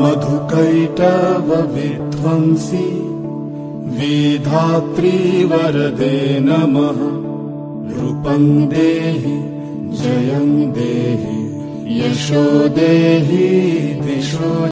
मधुकैटवविध्वंसि विधात्री वरदे नमः। रूपं देहि जयं देहि यशो देहि दिशो